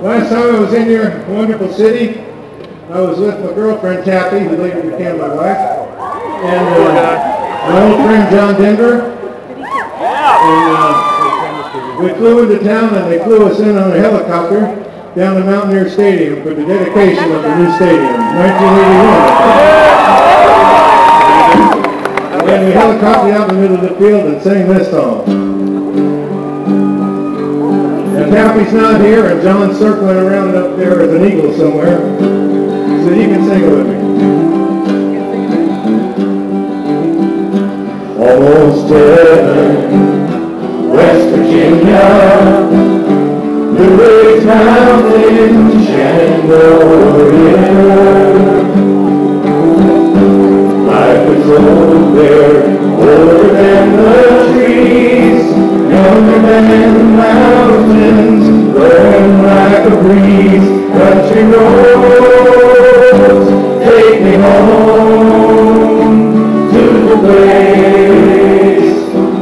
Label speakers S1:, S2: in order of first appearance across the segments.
S1: Last time I was in your wonderful city, I was with my girlfriend Taffy, who later became my wife, and uh, my old friend John Denver. And uh, we flew into town and they flew us in on a helicopter down to Mountaineer Stadium for the dedication of the new stadium, 1981. And we helicoptered out in the middle of the field and sang this song. And Taffy's not here, and John's circling around up there as an eagle somewhere. So you can sing it with me. Almost heaven, West Virginia, Blue Ridge Mountain, Shenandoah Life was old there, older than the trees, younger than a breeze. Country roads, take me home to the place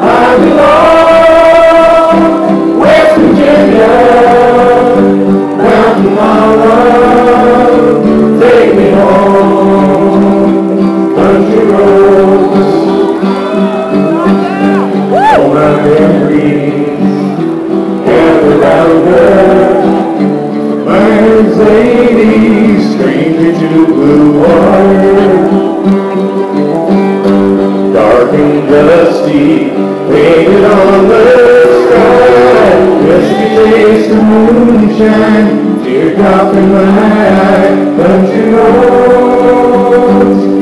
S1: I belong. West Virginia, mountain mama, take me home. Country roads, all my memories gather round lady, stranger to blue water. Dark and dusty, painted on the sky. Taste of moonshine, teardrop in my eye. Country roads, take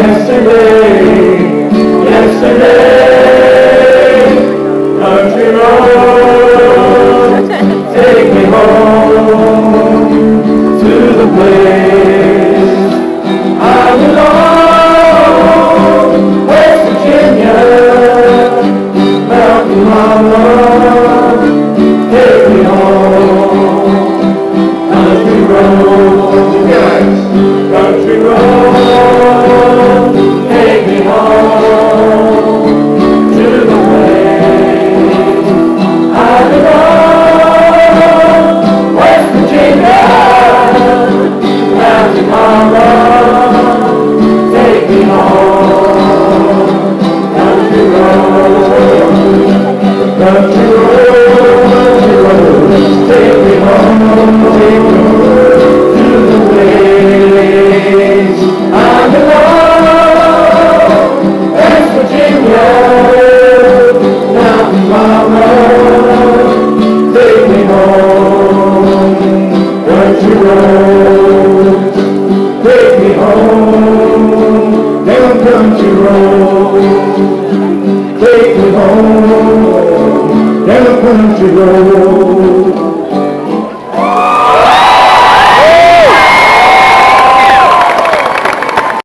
S1: to country road, take me home. Down country road.